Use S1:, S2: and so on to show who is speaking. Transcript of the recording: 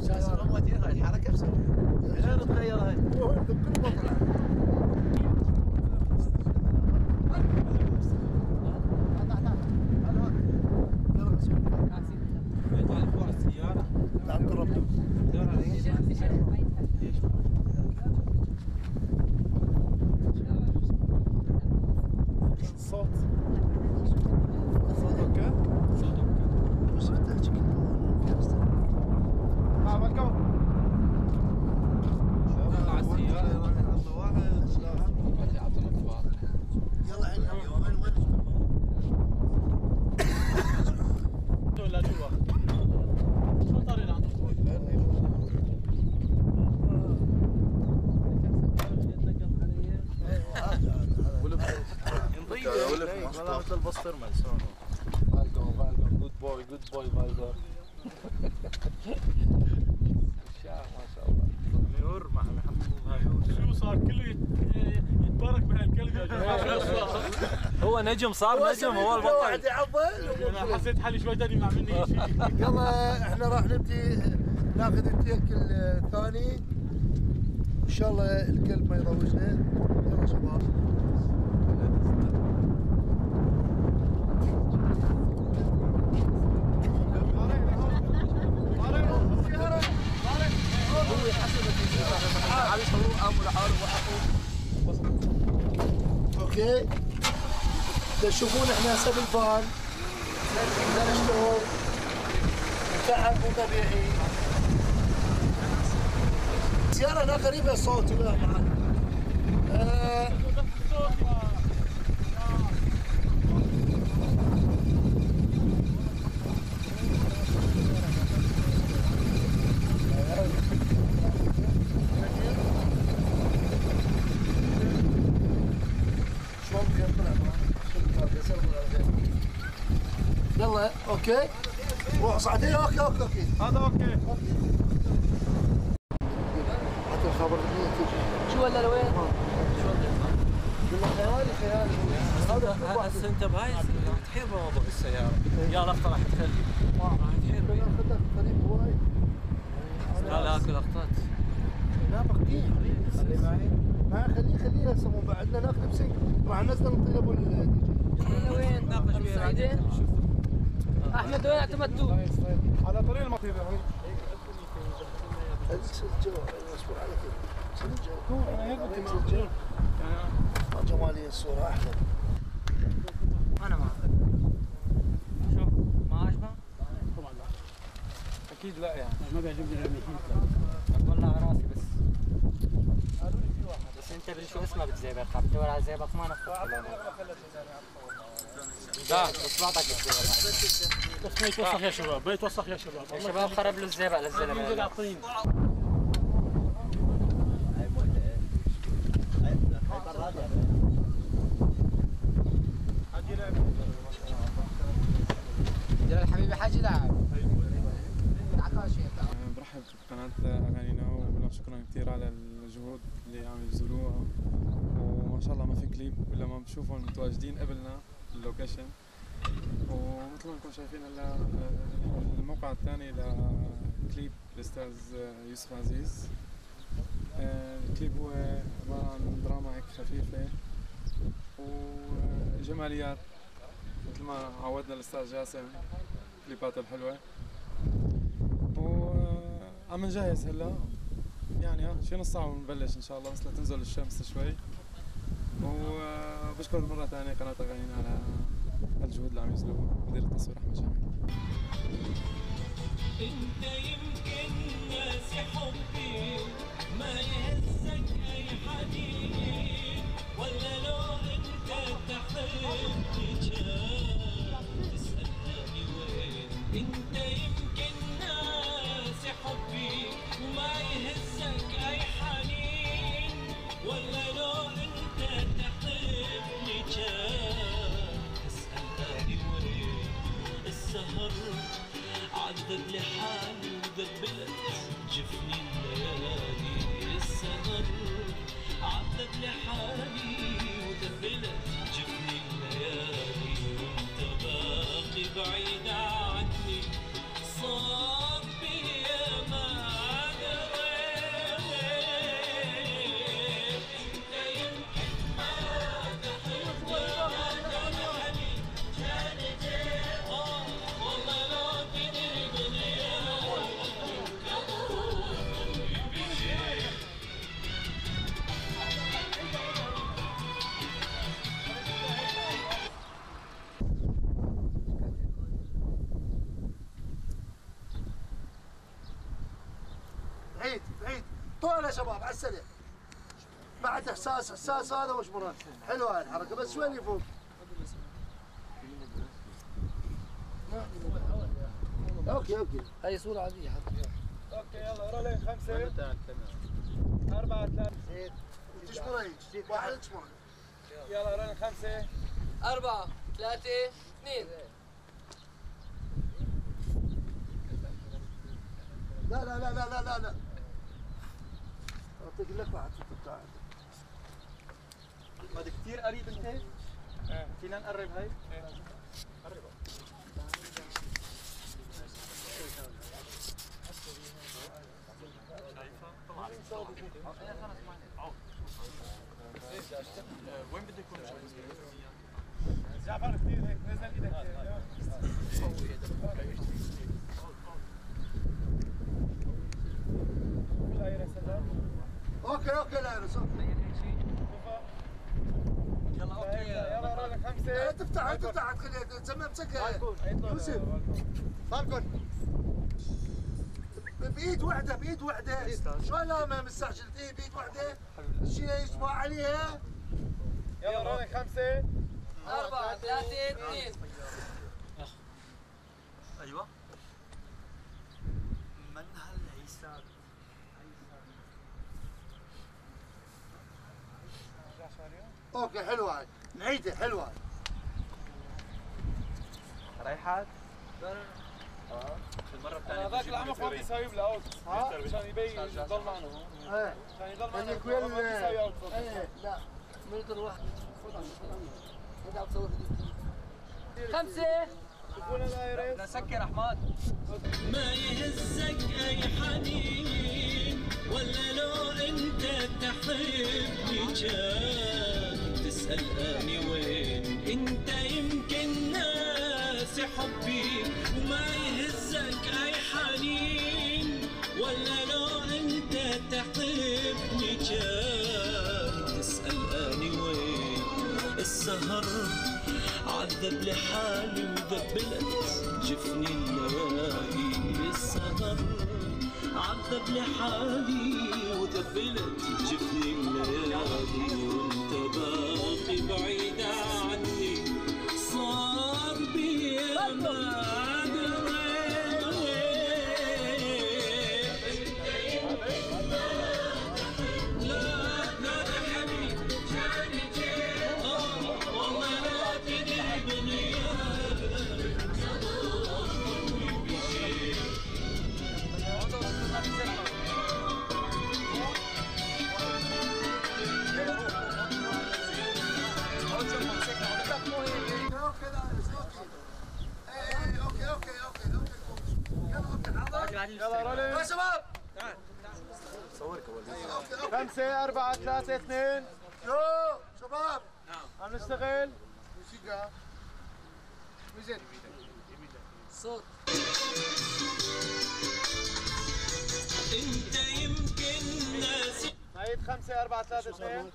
S1: أساس مواتير هاي الحركه مسويها شلون تغير هاي؟
S2: كل مطلع لا. قربت الصوت الصوت أوكي بس بتحكي آه ويلكم يلا عيني وين وين
S3: ولا جوا شو طاري لعندك
S4: ما شاء الله
S1: ميور مع محمد هايوش
S3: شو صار كله يت- يتبارك صار؟
S4: هو نجم صار نجم هو البطل.
S2: واحد يعضل
S3: أنا حسيت حالي شوي تاني مع مني. شيء
S2: يلا إحنا راح نبدي ناخذ التيك الثاني. إن شاء الله الكلب ما يروجنا. يلا شباب. أوكي. تشوفون إحنا هسه بالفان نشتغل تعب مو طبيعي السيارة هنا قريبة الصوت ولا أوكي؟ روح صعدين أوكي أوكي أوكي.
S3: هذا أوكي.
S2: حتى الخبر
S5: شو ولا لوين؟
S2: والله خيالي خيالي. هذا
S4: هسه أنت بهاي راح تحير بموضوع السيارة. يا لقطة راح تخلي. راح تحير لا لا أكو لقطات.
S2: لا بقية. ما خليه خليه هسه مو بعدنا ناخذ بسنك راح ننزل نطيل أبو الدي جي
S5: وين؟
S4: ناقش
S5: سعيدين؟
S4: بعدين شوف.
S5: أحمد وين اعتمدتوا؟
S3: على طريق المطير
S2: الجو اصبر على كذا الجو جمالية الصورة أحلى
S5: أنا معك شو؟ ما عجبك؟
S4: أكيد لا يعني
S3: ما بيعجبني
S5: والله على راسي بس بس أنت شو اسمه بتزيبق عم تدور على زيبق ما نفع
S4: لا.
S3: بس ما يتوسخ يا شباب ما يتوسخ يا شباب.
S5: الشباب خرب له الزيبق للزلمه
S3: على الطين
S5: يا حبيبي حاجي لعب
S6: برحب بقناة أغانينا وبقول شكرا كثير على الجهود اللي عم يبذلوها. وما شاء الله ما في كليب إلا ما بشوفهم متواجدين قبلنا بال location ومثل ما انكم شايفين هلا آه، الموقع الثاني لكليب الأستاذ يوسف عزيز. آه، الكليب هو عبارة عن دراما هيك خفيفة. وجماليات مثل ما عودنا الأستاذ جاسم كليباته الحلوة. وعم نجهز هلا. يعني ها شي نص ساعة ونبلش إن شاء الله بس لتنزل الشمس شوي. وبشكر مرة ثانية قناة أغانينا على هالجهود اللي عم يبذلوها مدير التصوير أحمد جامع
S7: إنت يمكن ناسي حبي ما يهزك أي حنين ولا لو أنت تحبني عدد لحالي وذبلت جفني الليالي السهر. وذبلت جفني الليالي وانت باقي بعيد عني. صار
S2: احساس احساس هذا مش مراد. حلوة هاي الحركة بس شوي يفوق؟ أوكي أوكي.
S5: هاي صورة عادية حتى.
S3: أوكي يلا رولين خمسة. أربعة ثلاثة.
S2: تشمر هيك؟ واحد تشمر
S3: يلا رولين خمسة.
S5: أربعة ثلاثة اثنين.
S2: لا لا لا لا لا لا لا. أعطيك لك واحد تقطع
S1: هذا كثير قريب انت فينا نقرب هاي
S3: جعفر كثير هيك نزل إيدك شاير يا سلام
S2: أوكي أوكي لا يا رسول
S3: يلا أوكي
S2: تفتح تفتح تخليها تسمى مسكها يوسف.
S1: فالكون
S2: بإيد واحدة بإيد واحدة شو لا ما مستعجل إيه بإيد واحدة شيء يصبح عليها؟
S3: يلا رولين خمسة.
S5: أربعة ثلاثة اثنين.
S1: أيوه. من هالعيسى
S2: أوكي حلوة هاي. نعيدها حلوة هاي
S1: رايحات
S3: هذاك العمق ما بيساوي له أوت. عشان يبين يضل معنا.
S2: إيه.
S3: عشان يضل معنا. ما بيساوي اوت
S2: إيه لا.
S5: هذا تصور خمسة.
S3: شوفونا الايريس
S1: سكر احمد
S7: ما يهزك أي حنين ولا لو أنت تحبني كان تسأل اني وين أنت يمكن ناسي حبي وما يهزك أي حنين ولا لو انت تحبني كان تسأل اني وين السهر عذب لحالي وذبلت جفني الليالي. السهر عذب لحالي وذبلت جفني الليالي.
S2: 5 4
S3: 3 2
S2: شو؟ شباب.
S3: عم نشتغل؟
S2: موسيقى.
S5: صوت.
S7: انت يمكن ناسي
S3: هيد 5 4 3
S7: 2